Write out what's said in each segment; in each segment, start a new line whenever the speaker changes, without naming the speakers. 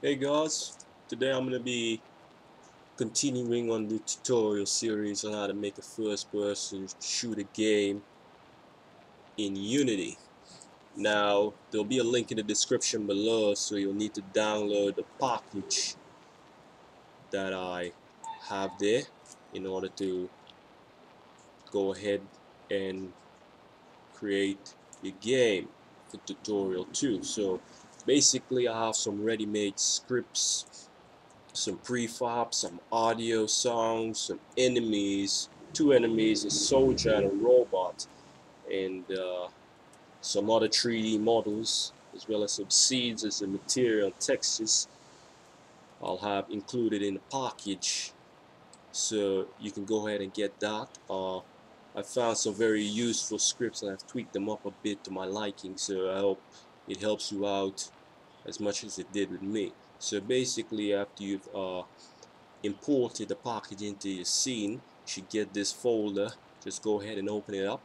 Hey guys, today I'm going to be continuing on the tutorial series on how to make a first person shooter game in Unity. Now there'll be a link in the description below so you'll need to download the package that I have there in order to go ahead and create your game for tutorial 2. So basically I have some ready-made scripts some prefab, some audio songs, some enemies, two enemies, a soldier and a robot, and uh, some other 3D models, as well as some seeds as a material textures I'll have included in the package. So you can go ahead and get that. Uh, I found some very useful scripts and I've tweaked them up a bit to my liking, so I hope it helps you out as much as it did with me. So basically after you've uh, imported the package into your scene, you should get this folder. Just go ahead and open it up.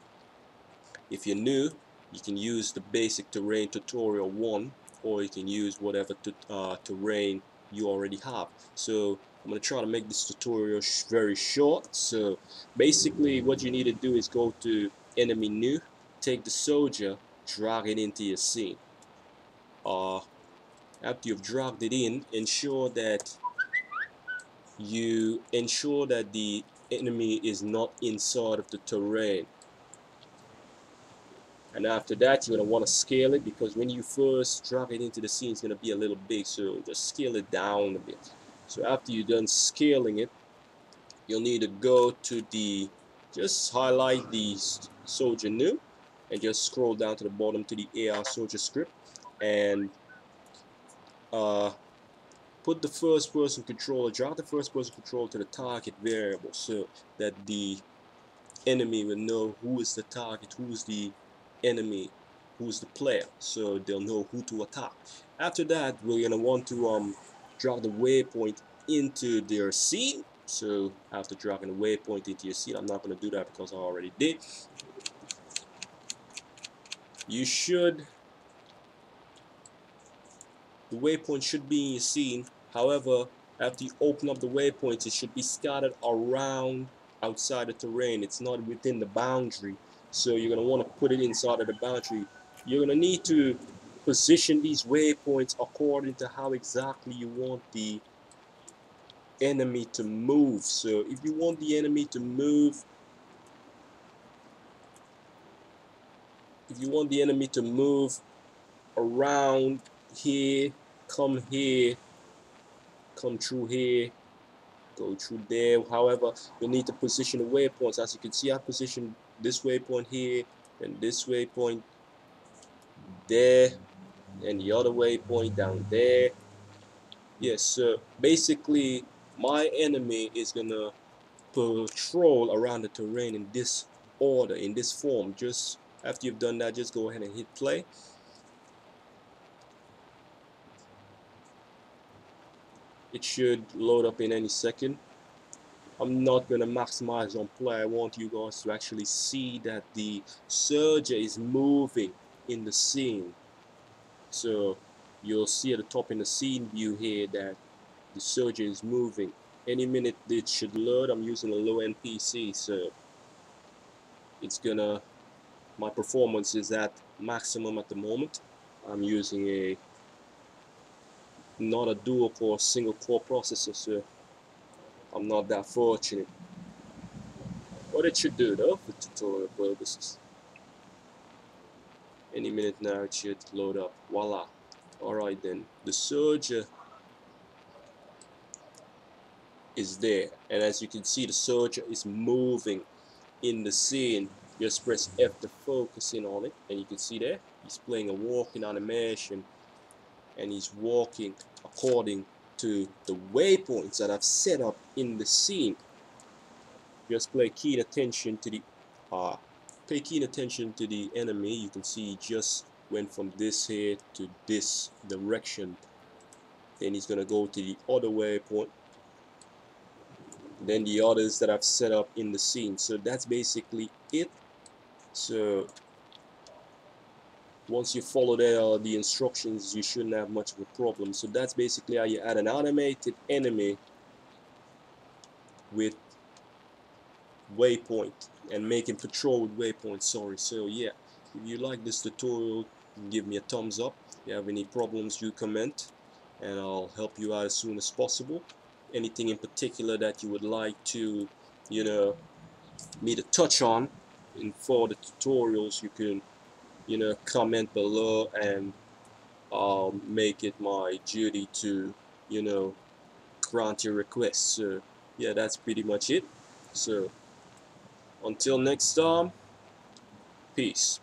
If you're new, you can use the basic terrain tutorial 1 or you can use whatever uh, terrain you already have. So I'm going to try to make this tutorial sh very short. So basically what you need to do is go to enemy new, take the soldier, drag it into your scene. Uh, after you've dragged it in ensure that you ensure that the enemy is not inside of the terrain. And after that you're going to want to scale it because when you first drag it into the scene it's going to be a little big so just scale it down a bit. So after you're done scaling it you'll need to go to the just highlight the soldier new and just scroll down to the bottom to the AR soldier script and uh, put the first person controller, drop the first person controller to the target variable so that the enemy will know who is the target, who is the enemy, who is the player, so they'll know who to attack. After that, we're gonna want to um, drag the waypoint into their scene. So after dragging the waypoint into your scene, I'm not gonna do that because I already did. You should the waypoint should be in your scene. However, after you open up the waypoints, it should be scattered around outside the terrain. It's not within the boundary. So you're going to want to put it inside of the boundary. You're going to need to position these waypoints according to how exactly you want the enemy to move. So if you want the enemy to move if you want the enemy to move around here come here, come through here, go through there. However, you need to position the waypoints. As you can see, I positioned this waypoint here, and this waypoint there, and the other waypoint down there. Yes, so basically, my enemy is gonna patrol around the terrain in this order, in this form. Just after you've done that, just go ahead and hit play. It should load up in any second. I'm not gonna maximize on play. I want you guys to actually see that the soldier is moving in the scene. So you'll see at the top in the scene view here that the soldier is moving. Any minute it should load I'm using a low end PC so it's gonna my performance is at maximum at the moment. I'm using a not a dual core single core processor so I'm not that fortunate. What it should do though for tutorial purposes. Any minute now it should load up. Voila. Alright then. The soldier is there. And as you can see the soldier is moving in the scene. Just press F to focus in on it. And you can see there he's playing a walking animation and he's walking according to the waypoints that I've set up in the scene. Just pay keen attention to the uh, pay keen attention to the enemy. You can see he just went from this here to this direction. Then he's gonna go to the other waypoint. Then the others that I've set up in the scene. So that's basically it. So once you follow the, uh, the instructions you shouldn't have much of a problem. So that's basically how you add an animated enemy with waypoint and making patrol with waypoint sorry. So yeah if you like this tutorial give me a thumbs up. If you have any problems you comment and I'll help you out as soon as possible. Anything in particular that you would like to you know me to touch on in for the tutorials you can you know comment below and I'll make it my duty to you know grant your request so yeah that's pretty much it so until next time, peace.